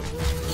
Go.